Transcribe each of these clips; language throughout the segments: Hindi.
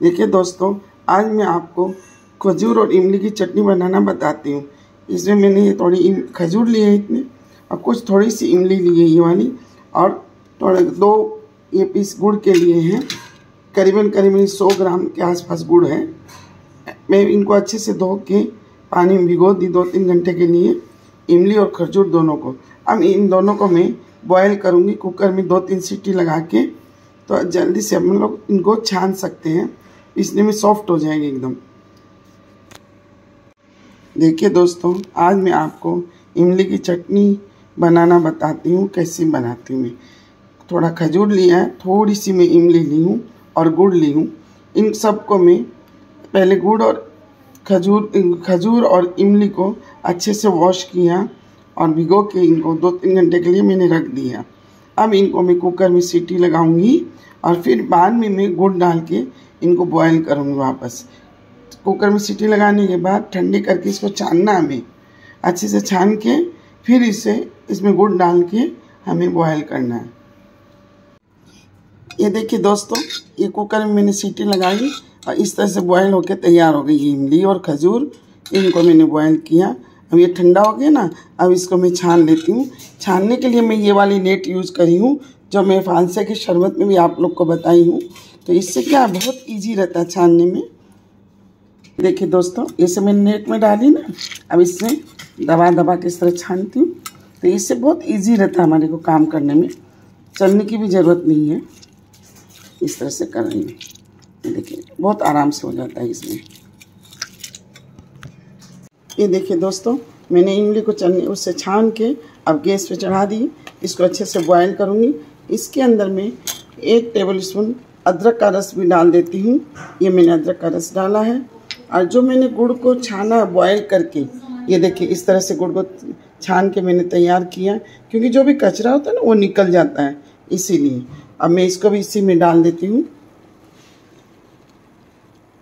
देखिए दोस्तों, आज मैं आपको खजूर और इमली की चटनी बनाना बताती हूँ। इसमें मैंने ये थोड़ी खजूर ली है इतनी, और कुछ थोड़ी सी इमली ली है ये वाली, और थोड़े दो ये पीस गुड़ के लिए हैं। करीबन करीबन सौ ग्राम के आसपास गुड़ है। मैं इनको अच्छे से धो के पानी में भिगो दी दो तीन घंटे के लिए, इमली और खजूर दोनों को। अब इन दोनों को मैं बॉयल करूँगी कुकर में दो तीन सीटी लगा के तो जल्दी से हम लोग इनको छान सकते हैं। इसलिए में सॉफ्ट हो जाएँगे एकदम। देखिए दोस्तों, आज मैं आपको इमली की चटनी बनाना बताती हूँ, कैसे बनाती हूँ मैं। थोड़ा खजूर लिया है थोड़ी सी मैं इमली ली हूँ और गुड़ ली हूँ। इन सबको मैं पहले गुड़ और खजूर खजूर और इमली को अच्छे से वॉश किया और भिगो के इनको दो तीन घंटे के लिए मैंने रख दिया। अब इनको मैं कुकर में सीटी लगाऊँगी और फिर बाद में मैं गुड़ डाल के इनको बॉयल करूँगी वापस। कुकर में सीटी लगाने के बाद ठंडी करके इसको छानना हमें। अच्छे से छान के फिर इसे इसमें गुड़ डाल के हमें बॉयल करना है। ये देखिए दोस्तों, ये कुकर में मैंने सीटी लगाई और इस तरह से बॉयल होकर तैयार हो गई इमली और खजूर। इनको मैंने बॉयल किया। अब ये ठंडा हो गया ना, अब इसको मैं छान लेती हूँ। छानने के लिए मैं ये वाली नेट यूज़ करी हूँ, जो मैं फांसे के शरबत में भी आप लोग को बताई हूँ। तो इससे क्या बहुत इजी रहता है छानने में। देखिए दोस्तों, इसे मैंने नेट में डाली ना, अब इससे दबा दबा के इस तरह छानती हूँ। तो इससे बहुत इजी रहता है हमारे को काम करने में। चलने की भी ज़रूरत नहीं है। इस तरह से कर रही हूँ देखिए, बहुत आराम से हो जाता है इसमें। ये देखिए दोस्तों, मैंने इमली को चलने उससे छान के अब गैस पे चढ़ा दी। इसको अच्छे से बॉयल करूँगी। इसके अंदर में एक टेबल स्पून अदरक का रस भी डाल देती हूँ। ये मैंने अदरक का रस डाला है। और जो मैंने गुड़ को छाना बॉयल करके, ये देखिए, इस तरह से गुड़ को छान के मैंने तैयार किया क्योंकि जो भी कचरा होता है ना, वो निकल जाता है, इसीलिए। अब मैं इसको भी इसी में डाल देती हूँ।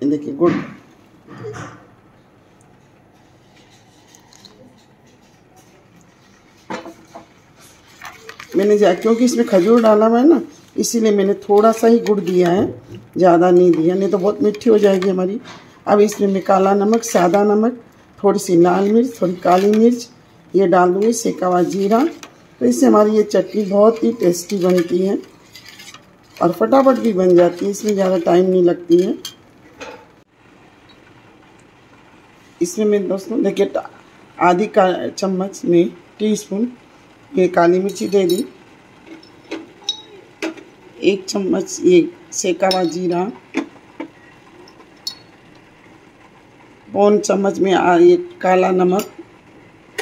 देखिए, गुड़। मैंने जा, क्योंकि इसमें खजूर डाला हुआ है ना इसीलिए मैंने थोड़ा सा ही गुड़ दिया है, ज़्यादा नहीं दिया, नहीं तो बहुत मीठी हो जाएगी हमारी। अब इसमें मैं काला नमक, सादा नमक थोड़ी सी लाल मिर्च, थोड़ी काली मिर्च, ये डाल दूँगी, सेका हुआ जीरा। तो इससे हमारी ये चटनी बहुत ही टेस्टी बनती है और फटाफट भी बन जाती है, इसमें ज़्यादा टाइम नहीं लगती है। इसमें मैं दोस्तों, देखिए, आधी का चम्मच में टी स्पून ये काली मिर्ची दे दी। एक चम्मच ये सेका हुआ जीरा, पौन चम्मच में ये काला नमक,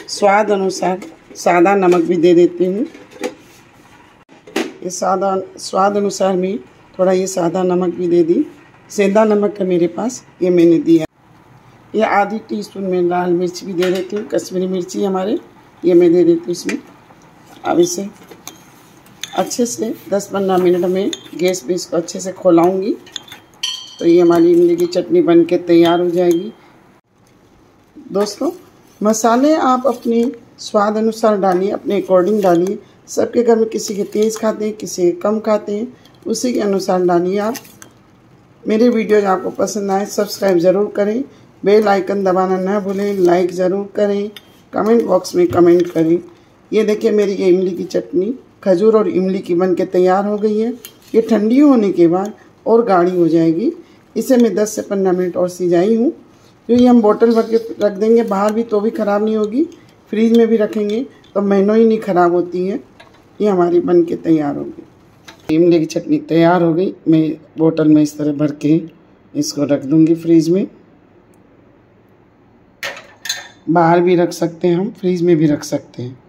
स्वाद अनुसार सादा नमक भी दे देती हूँ। ये सादा, स्वाद अनुसार में थोड़ा ये सादा नमक भी दे दी। सेंधा नमक है मेरे पास, ये मैंने दिया ये आधी टीस्पून में लाल मिर्च भी दे देती हूँ, कश्मीरी मिर्ची हमारे, ये मैं दे देती हूँ इसमें। अब इसे अच्छे से 10-15 मिनट में गैस पे इसको अच्छे से खोलाऊँगी। तो ये हमारी इमली की चटनी बन के तैयार हो जाएगी। दोस्तों, मसाले आप अपने स्वाद अनुसार डालिए, अपने अकॉर्डिंग डालिए। सबके घर में किसी के तेज़ खाते हैं, किसी के कम खाते हैं, उसी के अनुसार डालिए आप। मेरे वीडियोज़ आपको पसंद आए सब्सक्राइब ज़रूर करें। बेल आइकन दबाना ना भूलें लाइक ज़रूर करें। कमेंट बॉक्स में कमेंट करें। ये देखिए मेरी ये इमली की चटनी। खजूर और इमली की बन के तैयार हो गई है। ये ठंडी होने के बाद और गाढ़ी हो जाएगी। इसे मैं 10 से 15 मिनट और सिजाई हूँ। क्योंकि हम बोतल भर के रख देंगे, बाहर भी तो भी ख़राब नहीं होगी, फ्रीज में भी रखेंगे तो महीनों ही नहीं ख़राब होती है। ये हमारी बन के तैयार होगी इमली की चटनी तैयार हो गई। मैं बोतल में इस तरह भर के इसको रख दूँगी फ्रीज में। बाहर भी रख सकते हैं हम, फ्रीज में भी रख सकते हैं।